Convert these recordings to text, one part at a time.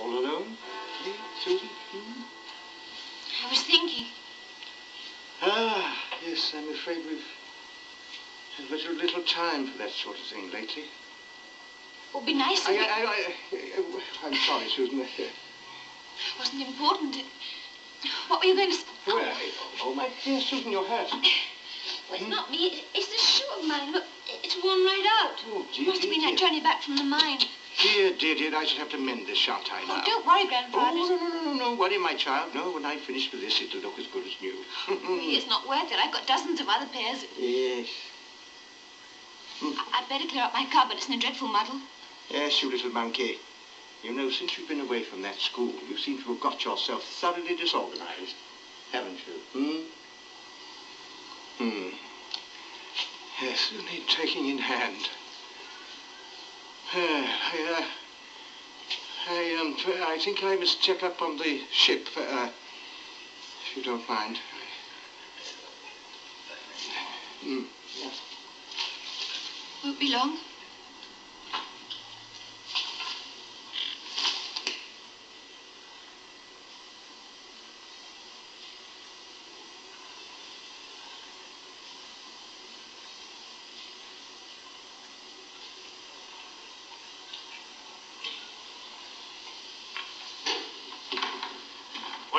All alone? Susan? Hmm? I was thinking. Ah, yes, I'm afraid we've had very little time for that sort of thing lately. It would be nice if I. I, I, I, am sorry, Susan. It wasn't important. What were you going to... Where? Oh, my dear Susan, your hat. Well, it's not me. It's this shoe of mine. Look, it's worn right out. Oh, dear, Must have been that journey back from the mine. Dear, dear, dear, I shall have to mend this, shan't I, now? Oh, don't worry, Oh, Grandfather. no, no, no, no, no, worry, my child. No, when I finish with this, it'll look as good as new. It's not worth it. I've got dozens of other pairs. yes. I- I'd better clear up my cupboard. It's in a dreadful muddle. Yes, you little monkey. You know, since you've been away from that school, you seem to have got yourself thoroughly disorganized, haven't you? Hmm? Hmm. Yes, you need taking in hand. Uh, I, uh, I, um, I think I must check up on the ship, uh, if you don't mind. Hmm. Yeah. Won't be long.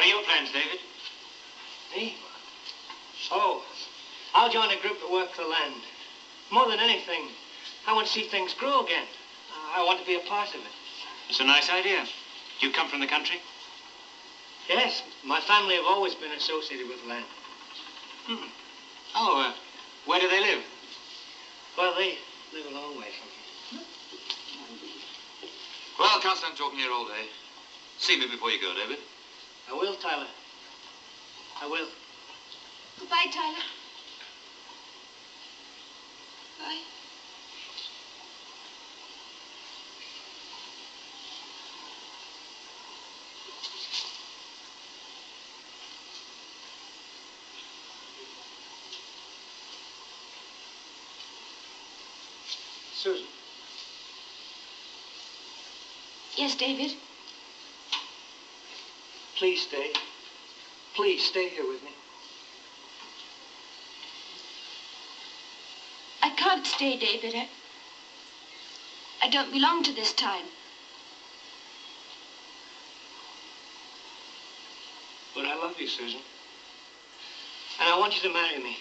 Your plans, David? Me? Oh, I'll join a group that work the land. More than anything, I want to see things grow again. I want to be a part of it. It's a nice idea. You come from the country? Yes, my family have always been associated with land. Hmm. Oh, uh, where do they live? Well, they live a long way from here. Well, I can't stand talking here all day. See me before you go, David. I will, Tyler. I will. Goodbye, Tyler. Bye. Susan, Yes, David. Please stay. Please stay here with me. I can't stay, David. I, I don't belong to this time. But I love you, Susan. And I want you to marry me.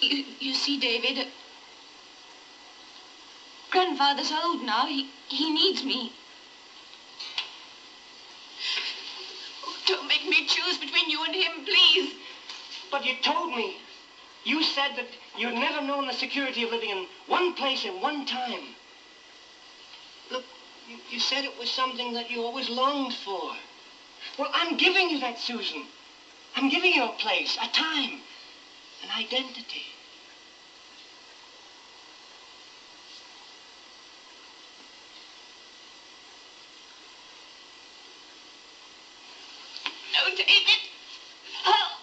You, you see, David, Grandfather's old now. He, he needs me. Oh, don't make me choose between you and him, please. But you told me. You said that you'd never known the security of living in one place at one time. Look, you, you said it was something that you always longed for. Well, I'm giving you that, Susan. I'm giving you a place, a time, an identity. No, David. Oh.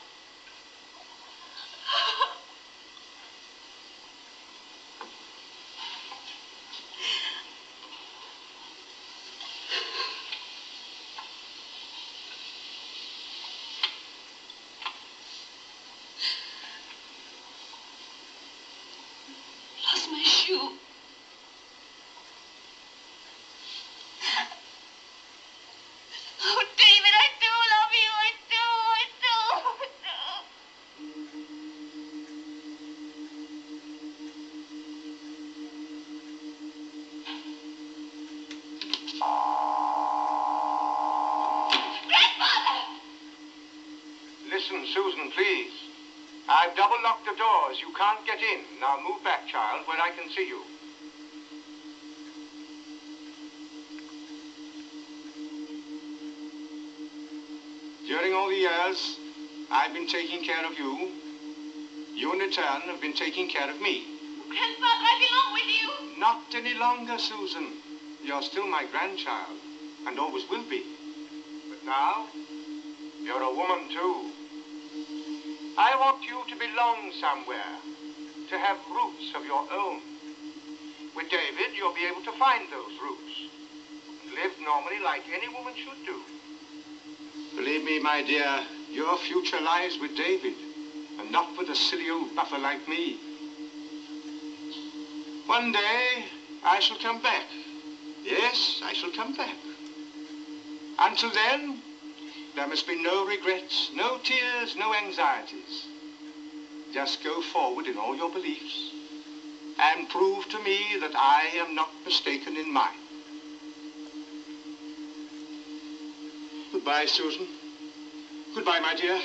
Lost my shoe. Oh, David, I do love you. I do. I do. I do. Grandfather! Please. I've double locked the doors. You can't get in. Now move back, child, where I can see you. During all the years, I've been taking care of you. You, in return, have been taking care of me. Grandfather, I belong with you. Not any longer, Susan. You're still my grandchild, and always will be. But now, you're a woman, too. I want you to belong somewhere, to have roots of your own. With David, you'll be able to find those roots and live normally like any woman should do. Believe me, my dear, your future lies with David and not with a silly old buffer like me. One day, I shall come back. Yes, I shall come back. Until then, there must be no regrets, no tears, no anxieties. Just go forward in all your beliefs and prove to me that I am not mistaken in mine. Goodbye, Susan. Goodbye, my dear.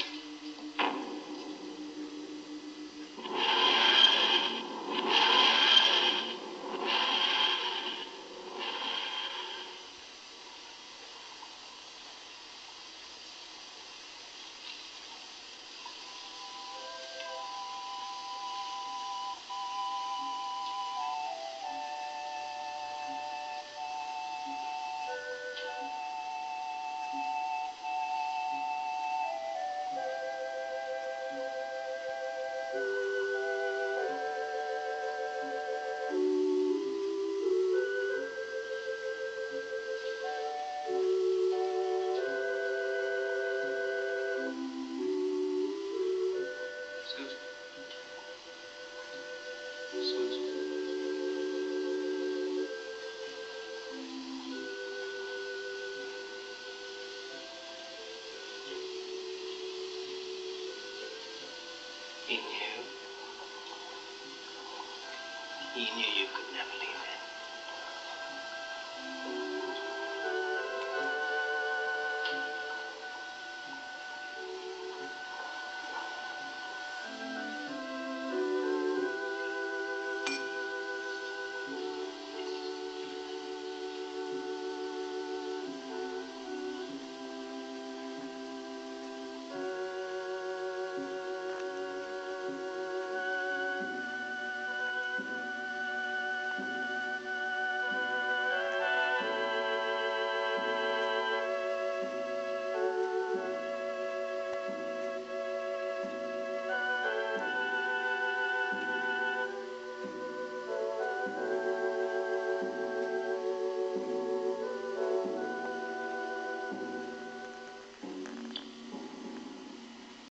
He knew you could never leave him.